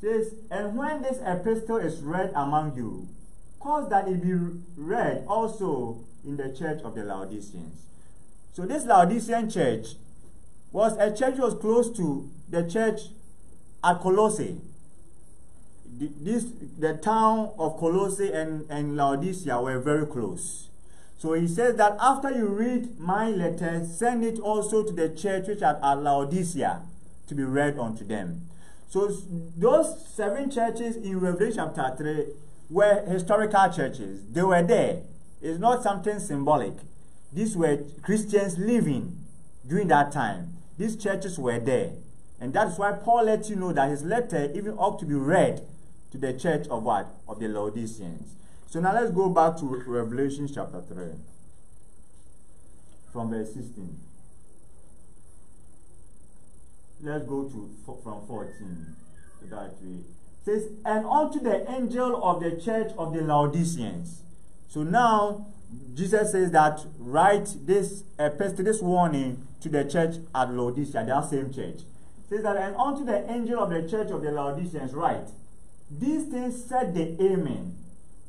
[SPEAKER 1] He says, And when this epistle is read among you, cause that it be read also in the church of the Laodiceans. So this Laodicean church was a church was close to the church at Colossae. This the town of Colossae and, and Laodicea were very close. So he says that after you read my letter, send it also to the church which at Laodicea to be read unto them. So those seven churches in Revelation chapter 3 were historical churches. They were there. It's not something symbolic. These were Christians living during that time. These churches were there. And that's why Paul lets you know that his letter even ought to be read to the church of what? Of the Laodiceans. So now let's go back to Revelation chapter 3 from verse 16. Let's go to from 14 to that way. It says, and unto the angel of the church of the Laodiceans. So now Jesus says that write this uh, epistle, this warning to the church at Laodicea, that same church. It says that and unto the angel of the church of the Laodiceans write, these things said the Amen,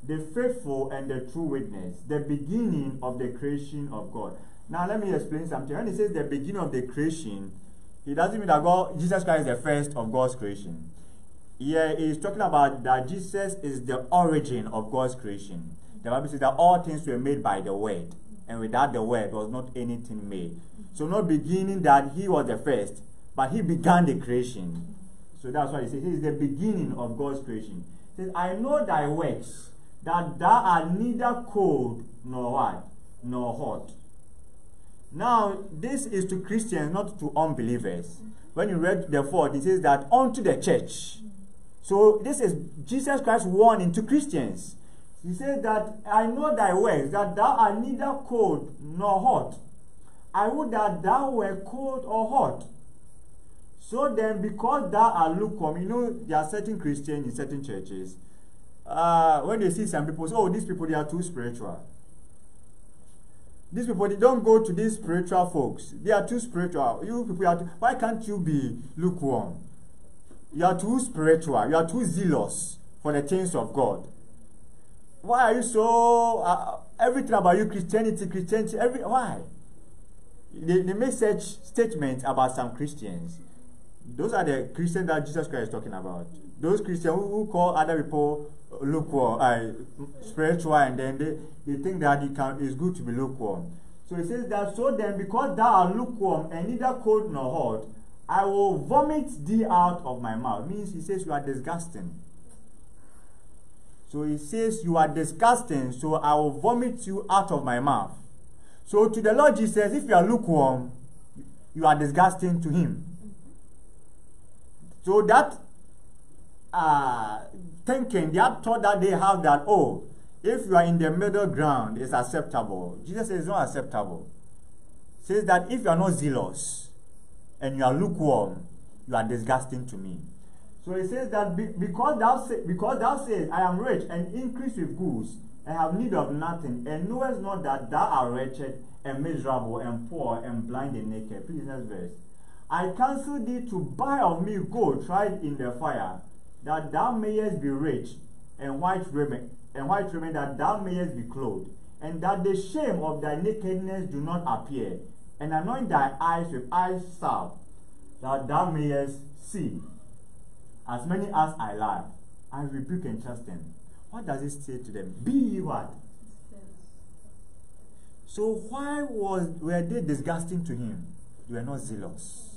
[SPEAKER 1] the faithful and the true witness, the beginning of the creation of God. Now let me explain something. When he says the beginning of the creation, he doesn't mean that God, Jesus Christ is the first of God's creation. He is talking about that Jesus is the origin of God's creation. The Bible says that all things were made by the word, and without the word was not anything made. So not beginning that he was the first, but he began the creation. So that's why he says he is the beginning of God's creation. He says, I know thy works that thou art neither cold nor what? Nor hot. Now, this is to Christians, not to unbelievers. When you read the fourth, it says that unto the church. So this is Jesus Christ warning to Christians. He says that I know thy works, that thou art neither cold nor hot. I would that thou were cold or hot. So then, because thou are lukewarm, you know, there are certain Christians in certain churches uh, when they see some people say, oh, these people, they are too spiritual. These people, they don't go to these spiritual folks. They are too spiritual. You people, are too, why can't you be lukewarm? You are too spiritual. You are too zealous for the things of God. Why are you so, uh, everything about you, Christianity, Christianity, every, why? They, they make such statements about some Christians. Those are the Christians that Jesus Christ is talking about. Those Christians who, who call other people lukewarm, uh, spiritual, and then they, they think that it can, it's good to be lukewarm. So he says that, so then, because thou art lukewarm and neither cold nor hot, I will vomit thee out of my mouth. Means he says you are disgusting. So he says you are disgusting, so I will vomit you out of my mouth. So to the Lord Jesus, if you are lukewarm, you are disgusting to him. So that uh, thinking, that thought that they have that, oh, if you are in the middle ground, it's acceptable. Jesus says it's not acceptable. He says that if you are not zealous and you are lukewarm, you are disgusting to me. So he says that be, because thou say, because thou says, I am rich and increase with goods, and have need of nothing, and knowest not that thou art wretched and miserable and poor and blind and naked. Please next verse. I counsel thee to buy of me gold tried in the fire that thou mayest be rich, and white raiment, and white raiment that thou mayest be clothed, and that the shame of thy nakedness do not appear, and anoint thy eyes with eye salve, that thou mayest see. As many as I love, I rebuke and chasten. What does it say to them? Be ye what? So why was were they disgusting to him? They were not zealous.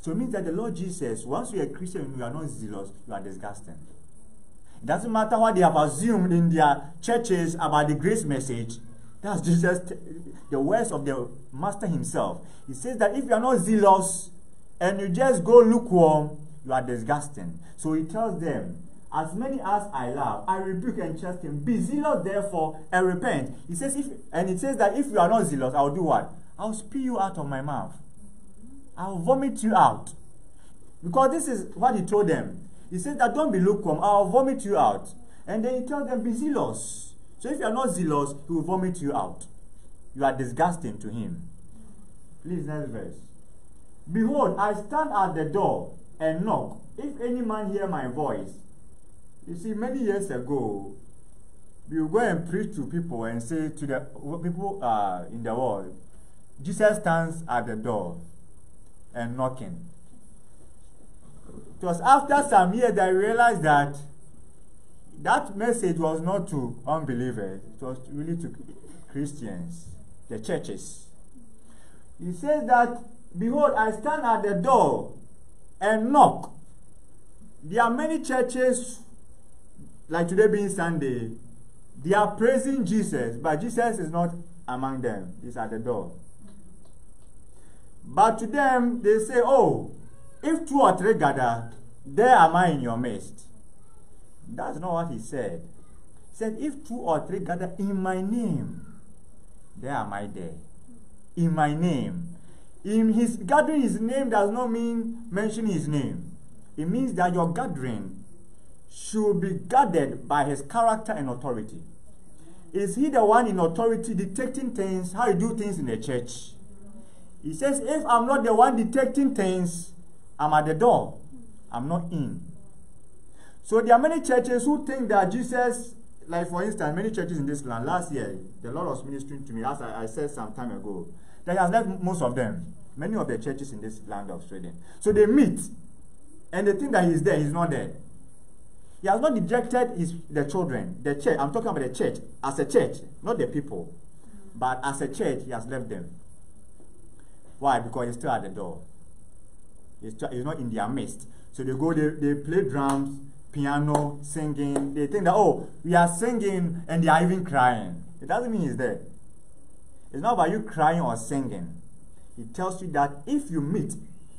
[SPEAKER 1] So it means that the Lord Jesus, once you are a Christian and you are not zealous, you are disgusting. It doesn't matter what they have assumed in their churches about the grace message. That's just the words of the Master himself. He says that if you are not zealous and you just go lukewarm, you are disgusting. So he tells them, as many as I love, I rebuke and chasten. Be zealous, therefore, and repent. He says, if and it says that if you are not zealous, I'll do what? I'll spew you out of my mouth. I'll vomit you out. Because this is what he told them. He said that don't be lukewarm, I'll vomit you out. And then he tells them, be zealous. So if you are not zealous, he will vomit you out. You are disgusting to him. Please, next verse. Behold, I stand at the door and knock. If any man hear my voice, you see, many years ago, you go and preach to people and say to the people uh, in the world, Jesus stands at the door and knocking. It was after some years that I realized that that message was not to unbelievers, it was really to Christians, the churches. He says that, Behold, I stand at the door and knock. There are many churches, like today being Sunday, they are praising Jesus, but Jesus is not among them, he's at the door. But to them, they say, Oh, if two or three gather, there am I in your midst. That's not what he said. He said, If two or three gather in my name, there am I there. In my name. In his gathering his name does not mean mentioning his name. It means that your gathering should be guarded by his character and authority. Is he the one in authority dictating things, how you do things in the church? He says, if I'm not the one detecting things, I'm at the door. I'm not in. So there are many churches who think that Jesus, like for instance, many churches in this land, last year, the Lord was ministering to me, as I, I said some time ago, that He has left most of them, many of the churches in this land of Sweden. So they meet, and they think that He's there, He's not there. He has not rejected his, the children, the church. I'm talking about the church as a church, not the people. But as a church, he has left them. Why? Because he's still at the door. He's, still, not in their midst. So they go, they, they play drums, piano, singing. They think that, oh, we are singing and they are even crying. It doesn't mean he's there. It's not about you crying or singing. It tells you that if you meet,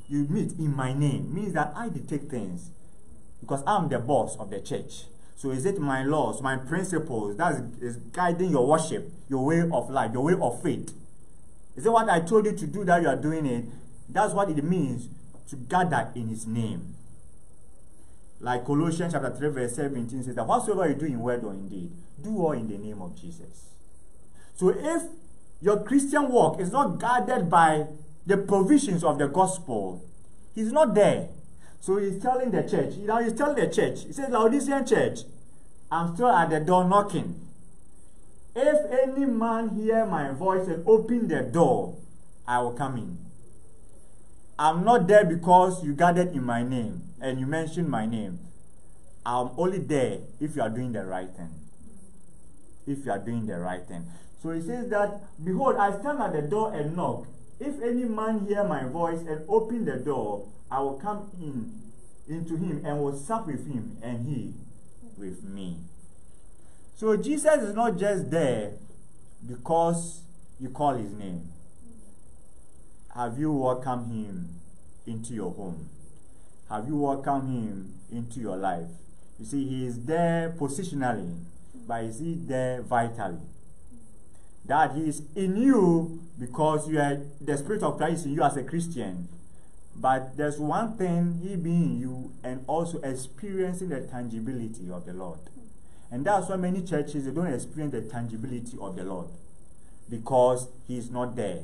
[SPEAKER 1] you meet in my name, means that I dictate things. Because I'm the boss of the church. So is it my laws, my principles that is guiding your worship, your way of life, your way of faith? Is it what I told you to do that you are doing it? That's what it means to gather in his name. Like Colossians chapter 3, verse 17 says that whatsoever you do in word or in deed, do all in the name of Jesus. So if your Christian walk is not guarded by the provisions of the gospel, he's not there. So he's telling the church, you know, he's telling the church, he says, Laodicean church, I'm still at the door knocking. If any man hear my voice and open the door, I will come in. I'm not there because you gathered in my name and you mentioned my name. I'm only there if you are doing the right thing. If you are doing the right thing. So he says that, Behold, I stand at the door and knock. If any man hear my voice and open the door, I will come in into him and will sup with him and he with me. So Jesus is not just there because you call his name have you welcomed him into your home? Have you welcomed him into your life? You see, he is there positionally, but is he there vitally? That he is in you because you are the Spirit of Christ in you as a Christian. But there's one thing he being you and also experiencing the tangibility of the Lord. And that's why many churches they don't experience the tangibility of the Lord because he is not there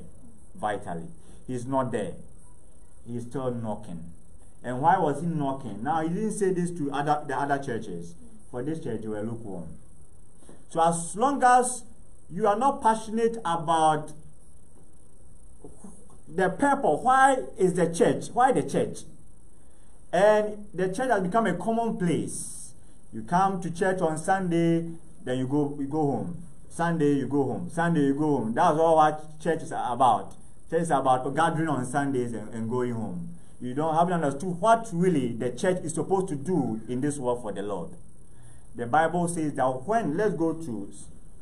[SPEAKER 1] vitally. He's not there. He's still knocking. And why was he knocking? Now he didn't say this to other the other churches. For this church, they were lukewarm. So as long as you are not passionate about the purpose, why is the church? Why the church? And the church has become a common place. You come to church on Sunday, then you go you go home. Sunday you go home. Sunday you go home. That's all what church is about. Church is about gathering on Sundays and, and going home. You don't have to understood what really the church is supposed to do in this world for the Lord. The Bible says that when, let's go to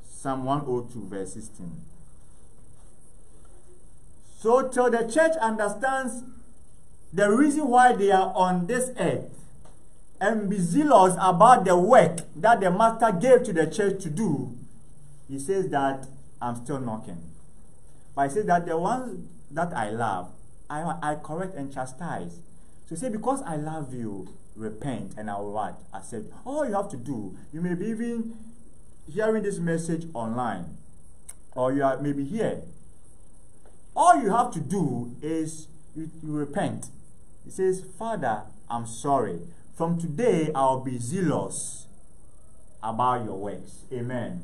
[SPEAKER 1] Psalm 102, verse 16. So, till the church understands the reason why they are on this earth and be zealous about the work that the master gave to the church to do, he says that I'm still knocking. But he says that the ones that I love, I, I correct and chastise. So he says, because I love you, repent and I will what? Accept. All you have to do, you may be even hearing this message online, or you are maybe here. All you have to do is you, you repent. He says, Father, I'm sorry. From today I'll be zealous about your works. Amen.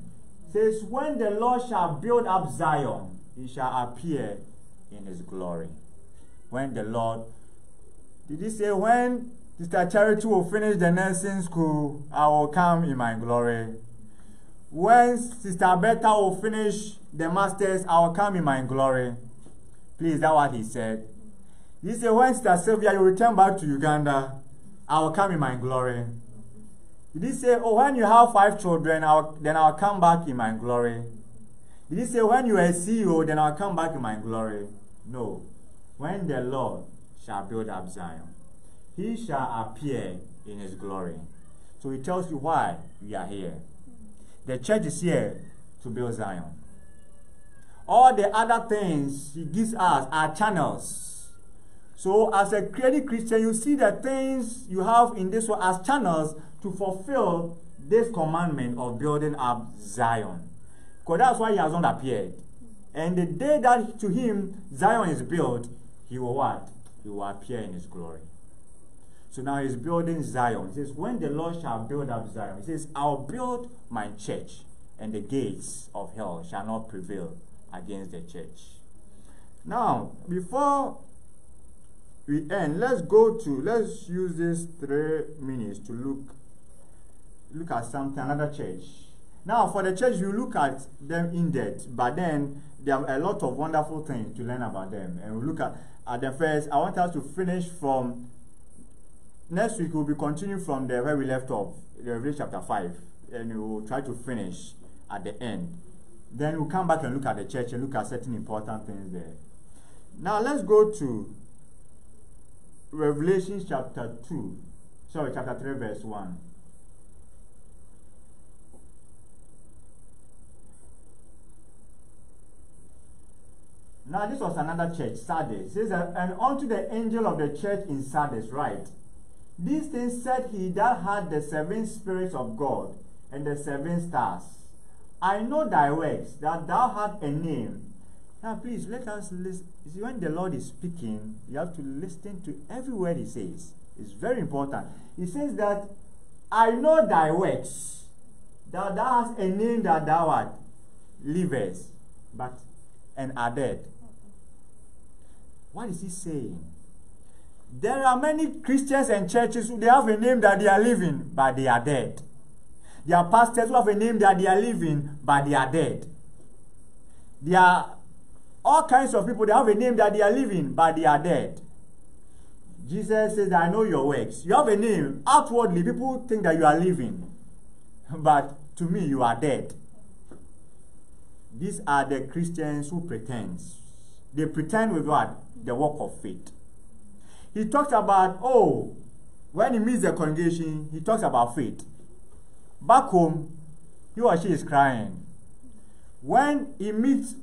[SPEAKER 1] Says, When the Lord shall build up Zion, he shall appear in his glory. When the Lord did he say when Sister Charity will finish the nursing school, I will come in my glory. When Sister Bertha will finish the masters, I will come in my glory. Please, that's what he said. He said, when Sister Sylvia, you return back to Uganda, I will come in my glory. Did he say, oh, when you have five children, I'll, then I'll come back in my glory? Did he say, when you are CEO, then I'll come back in my glory? No. When the Lord shall build up Zion, he shall appear in his glory. So he tells you why we are here. The church is here to build Zion. All the other things he gives us are channels. So as a created Christian, you see the things you have in this world as channels to fulfill this commandment of building up Zion. Because that's why he has not appeared. And the day that to him Zion is built, he will what? He will appear in his glory. So now he's building Zion. He says, When the Lord shall build up Zion, he says, I'll build my church, and the gates of hell shall not prevail against the church. Now, before we end, let's go to let's use these three minutes to look look at something, another church. Now, for the church, you look at them in depth, but then there are a lot of wonderful things to learn about them. And we look at, at the first, I want us to finish from next week we'll be continuing from the where we left off, the Revelation chapter 5, and we will try to finish at the end. Then we'll come back and look at the church and look at certain important things there. Now let's go to Revelation chapter 2, sorry, chapter 3, verse 1. Now this was another church, Sardis. Says, and unto the angel of the church in Sardis, write, these things said he that had the seven spirits of God and the seven stars. I know thy works, that thou hast a name. Now, please let us listen. When the Lord is speaking, you have to listen to every word he says. It's very important. He says that I know thy works, that thou hast a name that thou art livest, but and are dead. What is he saying? There are many Christians and churches who they have a name that they are living, but they are dead. There are pastors who have a name that they are living, but they are dead. There are all kinds of people, they have a name that they are living, but they are dead. Jesus says, I know your works. You have a name. Outwardly, people think that you are living, but to me, you are dead. These are the Christians who pretend. They pretend with what? The work of faith he talks about, oh, when he meets the congregation, he talks about faith. Back home, he or she is crying. When he meets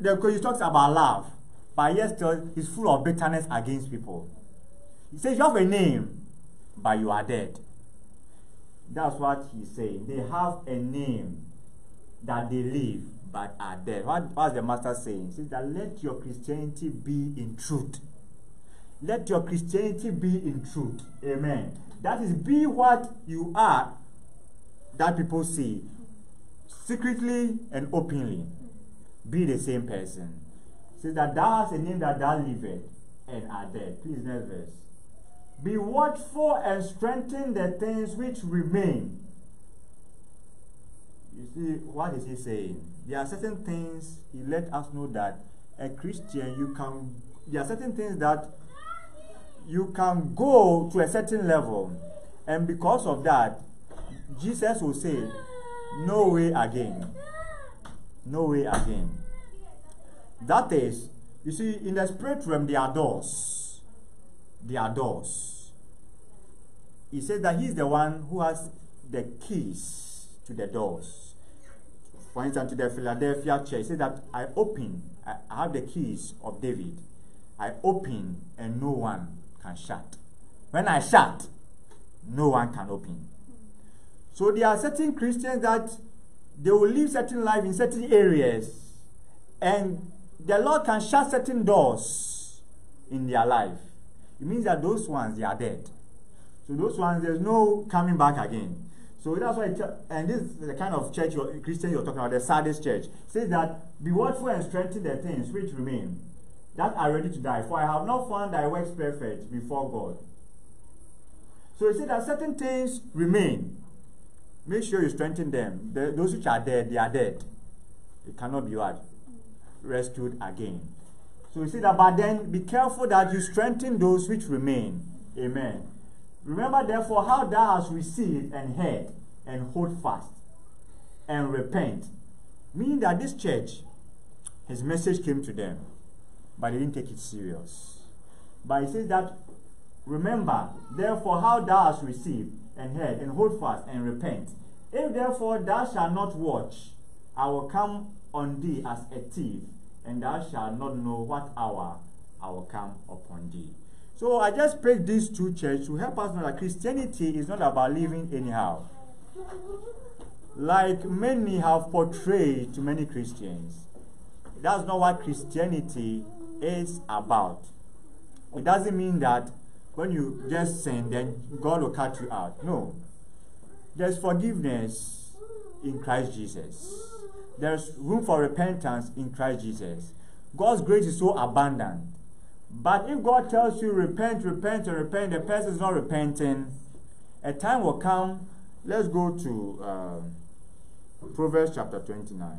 [SPEAKER 1] the he talks about love, but yet still he's full of bitterness against people. He says, You have a name, but you are dead. That's what he's saying. They have a name that they live, but are dead. What, what's the master saying? He says that let your Christianity be in truth. Let your Christianity be in truth. Amen. That is, be what you are that people see. Secretly and openly. Be the same person. Says that thou hast a name that thou livest and are dead. Please, next verse. Be watchful and strengthen the things which remain. you see, what is he saying? There are certain things he let us know that a Christian, you can, there are certain things that you can go to a certain level, and because of that, Jesus will say, No way again. No way again. That is, you see, in the spirit realm, there are doors. There are doors. He says that he's the one who has the keys to the doors. For instance, to the Philadelphia church, he says that I open, I have the keys of David. I open and no one can shut. When I shut, no one can open. So there are certain Christians that they will live certain life in certain areas, and the Lord can shut certain doors in their life. It means that those ones they are dead. So those ones there's no coming back again. So that's why, and this is the kind of church you're, Christian you're talking about, the Sardis church. Says that be watchful and strengthen the things which remain that are ready to die. For I have not found thy works perfect before God. So he said that certain things remain. Make sure you strengthen them. The, those which are dead, they are dead. They cannot be what? Rescued again. So he said that, but then be careful that you strengthen those which remain. Amen. Remember therefore how thou hast received and heard, and hold fast, and repent. Meaning that this church, his message came to them, but they didn't take it serious. But he says that, remember therefore how thou hast received and heard, and hold fast, and repent. If therefore thou shalt not watch, I will come on thee as a thief, and thou shalt not know what hour I will come upon thee. So I just picked these two churches to help us know that Christianity is not about living anyhow. Like many have portrayed to many Christians. That's not what Christianity is about. It doesn't mean that when you just sin, then God will cut you out. No. There's forgiveness in Christ Jesus. There's room for repentance in Christ Jesus. God's grace is so abundant but if God tells you repent, repent, and repent, the person is not repenting, a time will come. Let's go to uh, Proverbs chapter 29.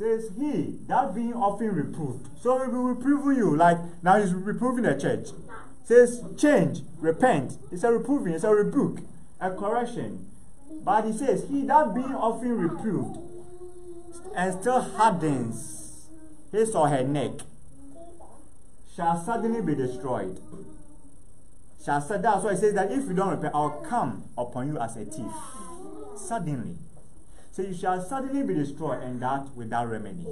[SPEAKER 1] Says he that being often reproved. So he will reprove you, like now he's reproving the church. Says change, repent. It's a reproving, it's a rebuke, a correction. But he says, He that being often reproved and still hardens his or her neck shall suddenly be destroyed. Shall that's why he says that if you don't repent, I'll come upon you as a thief. Suddenly. So you shall suddenly be destroyed, and that without remedy.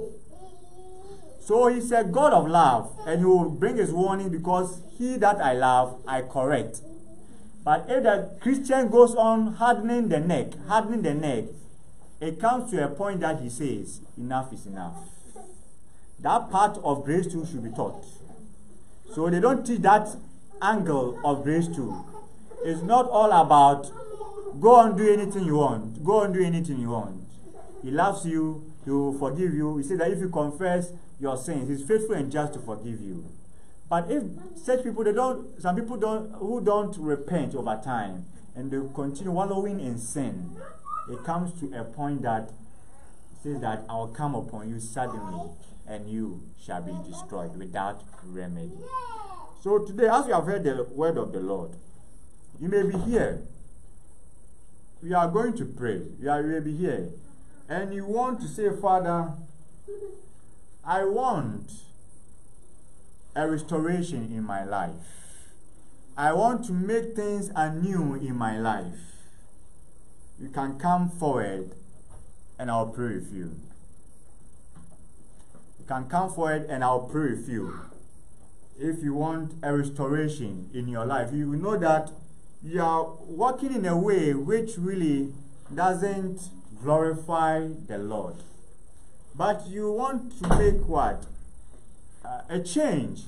[SPEAKER 1] So he's a God of love, and he will bring his warning because he that I love, I correct. But if the Christian goes on hardening the neck, hardening the neck, it comes to a point that he says, enough is enough. That part of grace too should be taught. So they don't teach that angle of grace too. It's not all about Go and do anything you want. Go and do anything you want. He loves you. He will forgive you. He said that if you confess your sins, He's faithful and just to forgive you. But if such people, they don't. Some people don't who don't repent over time and they continue wallowing in sin. It comes to a point that says that I will come upon you suddenly, and you shall be destroyed without remedy. So today, as you have heard the word of the Lord, you may be here we are going to pray. We are will be here. And you want to say, Father, I want a restoration in my life. I want to make things anew in my life. You can come forward and I'll pray with you. You can come forward and I'll pray with you. If you want a restoration in your life, you will know that you are working in a way which really doesn't glorify the Lord. But you want to make what? Uh, a change